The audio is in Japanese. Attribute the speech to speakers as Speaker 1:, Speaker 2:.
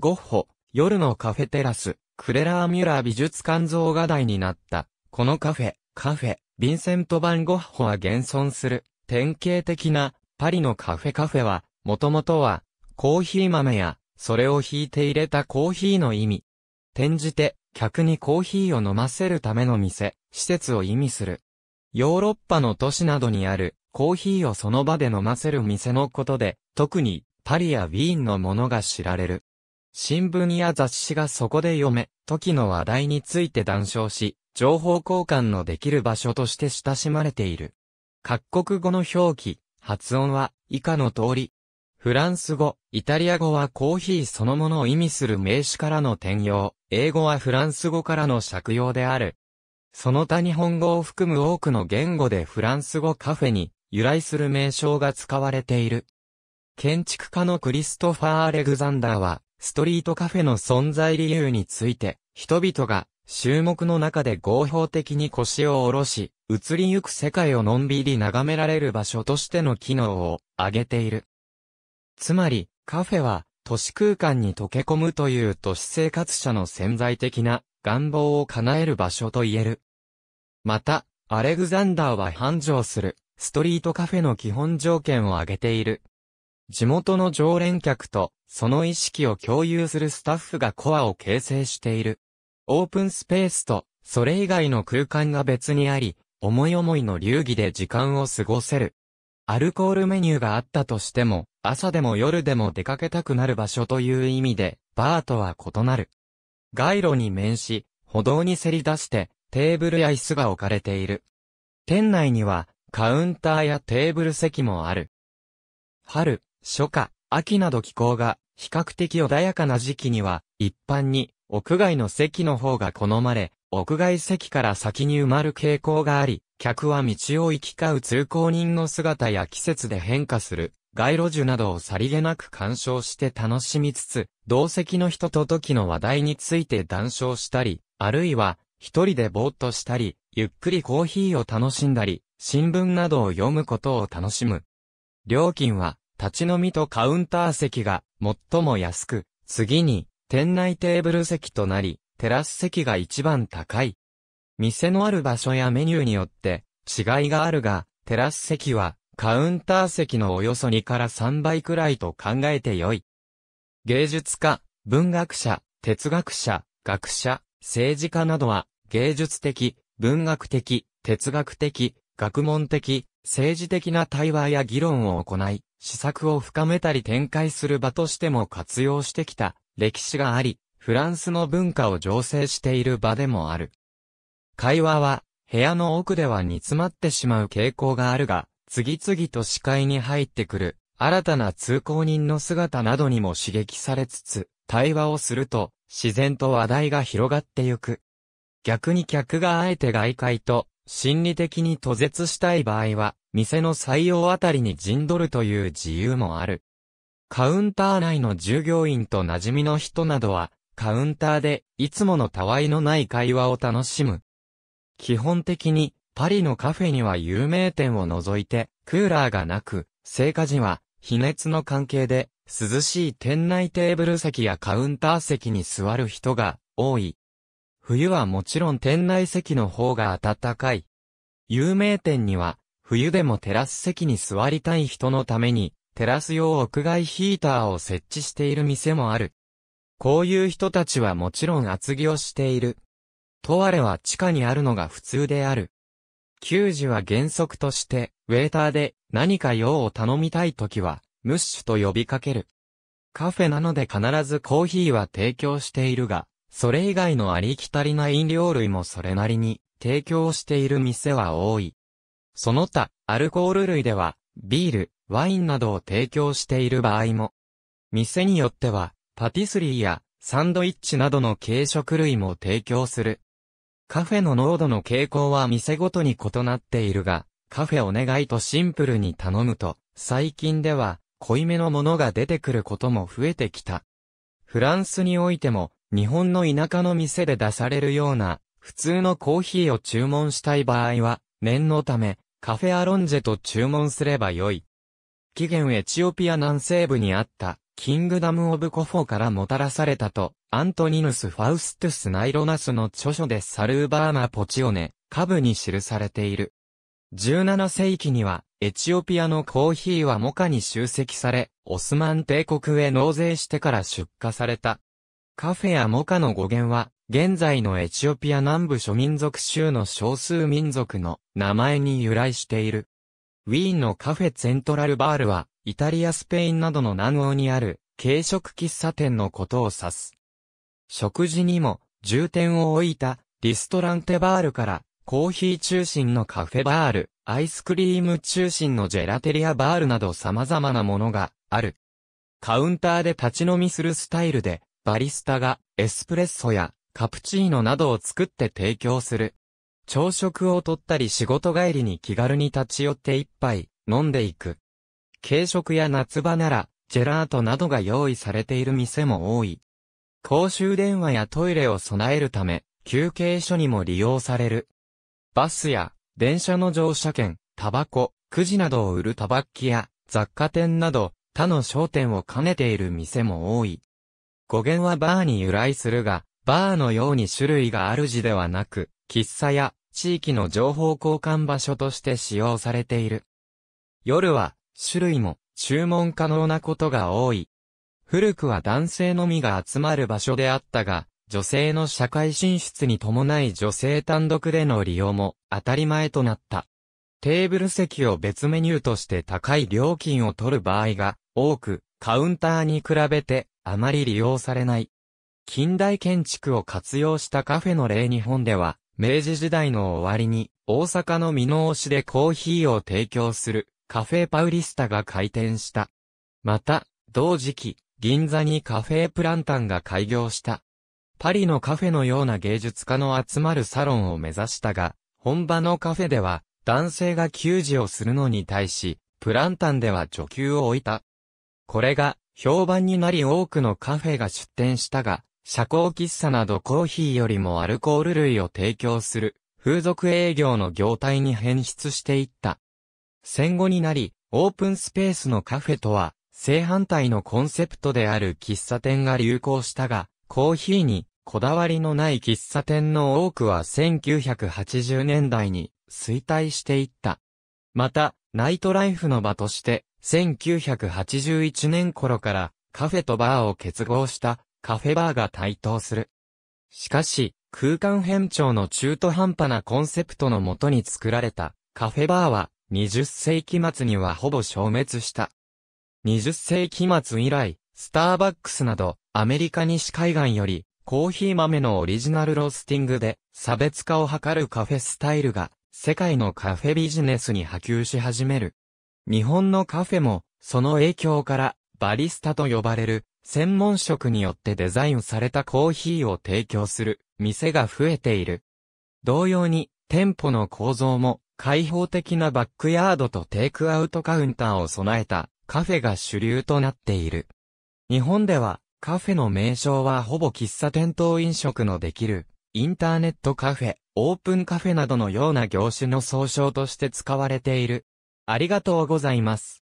Speaker 1: ゴッホ、夜のカフェテラス、クレラー・ミュラー美術館像画題になった。このカフェ、カフェ、ヴィンセント・バン・ゴッホは現存する、典型的な、パリのカフェカフェは、もともとは、コーヒー豆や、それを引いて入れたコーヒーの意味。転じて、客にコーヒーを飲ませるための店、施設を意味する。ヨーロッパの都市などにある、コーヒーをその場で飲ませる店のことで、特に、パリやウィーンのものが知られる。新聞や雑誌がそこで読め、時の話題について談笑し、情報交換のできる場所として親しまれている。各国語の表記、発音は以下の通り。フランス語、イタリア語はコーヒーそのものを意味する名詞からの転用、英語はフランス語からの借用である。その他日本語を含む多くの言語でフランス語カフェに由来する名称が使われている。建築家のクリストファー・アレグザンダーは、ストリートカフェの存在理由について、人々が、衆目の中で合法的に腰を下ろし、移りゆく世界をのんびり眺められる場所としての機能を挙げている。つまり、カフェは、都市空間に溶け込むという都市生活者の潜在的な願望を叶える場所と言える。また、アレグザンダーは繁盛する、ストリートカフェの基本条件を挙げている。地元の常連客と、その意識を共有するスタッフがコアを形成している。オープンスペースと、それ以外の空間が別にあり、思い思いの流儀で時間を過ごせる。アルコールメニューがあったとしても、朝でも夜でも出かけたくなる場所という意味で、バーとは異なる。街路に面し、歩道にせり出して、テーブルや椅子が置かれている。店内には、カウンターやテーブル席もある。春、初夏、秋など気候が比較的穏やかな時期には、一般に屋外の席の方が好まれ、屋外席から先に埋まる傾向があり、客は道を行き交う通行人の姿や季節で変化する街路樹などをさりげなく鑑賞して楽しみつつ、同席の人と時の話題について談笑したり、あるいは一人でぼーっとしたり、ゆっくりコーヒーを楽しんだり、新聞などを読むことを楽しむ。料金は立ち飲みとカウンター席が最も安く、次に店内テーブル席となり、テラス席が一番高い。店のある場所やメニューによって違いがあるが、テラス席はカウンター席のおよそ2から3倍くらいと考えてよい。芸術家、文学者、哲学者、学者、政治家などは芸術的、文学的、哲学的、学問的、政治的な対話や議論を行い、施策を深めたり展開する場としても活用してきた歴史があり、フランスの文化を醸成している場でもある。会話は部屋の奥では煮詰まってしまう傾向があるが、次々と視界に入ってくる新たな通行人の姿などにも刺激されつつ、対話をすると自然と話題が広がってゆく。逆に客があえて外界と心理的に途絶したい場合は、店の採用あたりに陣取るという自由もある。カウンター内の従業員と馴染みの人などは、カウンターでいつものたわいのない会話を楽しむ。基本的に、パリのカフェには有名店を除いて、クーラーがなく、生家時は、非熱の関係で、涼しい店内テーブル席やカウンター席に座る人が多い。冬はもちろん店内席の方が暖かい。有名店には、冬でもテラス席に座りたい人のために、テラス用屋外ヒーターを設置している店もある。こういう人たちはもちろん厚着をしている。とあれは地下にあるのが普通である。給仕は原則として、ウェーターで何か用を頼みたいときは、ムッシュと呼びかける。カフェなので必ずコーヒーは提供しているが、それ以外のありきたりな飲料類もそれなりに提供している店は多い。その他、アルコール類では、ビール、ワインなどを提供している場合も。店によっては、パティスリーやサンドイッチなどの軽食類も提供する。カフェの濃度の傾向は店ごとに異なっているが、カフェお願いとシンプルに頼むと、最近では濃いめのものが出てくることも増えてきた。フランスにおいても、日本の田舎の店で出されるような、普通のコーヒーを注文したい場合は、念のため、カフェアロンジェと注文すればよい。起源エチオピア南西部にあった、キングダム・オブ・コフォからもたらされたと、アントニヌス・ファウストゥス・ナイロナスの著書でサルーバーナ・ポチオネ、下部に記されている。17世紀には、エチオピアのコーヒーはモカに集積され、オスマン帝国へ納税してから出荷された。カフェやモカの語源は、現在のエチオピア南部諸民族州の少数民族の名前に由来している。ウィーンのカフェセントラルバールは、イタリアスペインなどの南欧にある軽食喫茶店のことを指す。食事にも重点を置いたリストランテバールからコーヒー中心のカフェバール、アイスクリーム中心のジェラテリアバールなど様々なものがある。カウンターで立ち飲みするスタイルでバリスタがエスプレッソやカプチーノなどを作って提供する。朝食をとったり仕事帰りに気軽に立ち寄って一杯飲んでいく。軽食や夏場なら、ジェラートなどが用意されている店も多い。公衆電話やトイレを備えるため、休憩所にも利用される。バスや電車の乗車券、タバコ、くじなどを売るタバッキや雑貨店など他の商店を兼ねている店も多い。語源はバーに由来するが、バーのように種類がある字ではなく、喫茶や地域の情報交換場所として使用されている。夜は種類も注文可能なことが多い。古くは男性のみが集まる場所であったが、女性の社会進出に伴い女性単独での利用も当たり前となった。テーブル席を別メニューとして高い料金を取る場合が多く、カウンターに比べてあまり利用されない。近代建築を活用したカフェの例日本では、明治時代の終わりに大阪の美濃市でコーヒーを提供するカフェパウリスタが開店した。また、同時期、銀座にカフェプランタンが開業した。パリのカフェのような芸術家の集まるサロンを目指したが、本場のカフェでは、男性が給仕をするのに対し、プランタンでは女給を置いた。これが、評判になり多くのカフェが出店したが、社交喫茶などコーヒーよりもアルコール類を提供する、風俗営業の業態に変質していった。戦後になり、オープンスペースのカフェとは、正反対のコンセプトである喫茶店が流行したが、コーヒーにこだわりのない喫茶店の多くは1980年代に衰退していった。また、ナイトライフの場として、1981年頃からカフェとバーを結合したカフェバーが台頭する。しかし、空間変調の中途半端なコンセプトのもとに作られたカフェバーは20世紀末にはほぼ消滅した。20世紀末以来、スターバックスなど、アメリカ西海岸より、コーヒー豆のオリジナルロースティングで、差別化を図るカフェスタイルが、世界のカフェビジネスに波及し始める。日本のカフェも、その影響から、バリスタと呼ばれる、専門職によってデザインされたコーヒーを提供する、店が増えている。同様に、店舗の構造も、開放的なバックヤードとテイクアウトカウンターを備えたカフェが主流となっている。日本ではカフェの名称はほぼ喫茶店等飲食のできるインターネットカフェ、オープンカフェなどのような業種の総称として使われている。ありがとうございます。